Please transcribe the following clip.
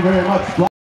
you very much.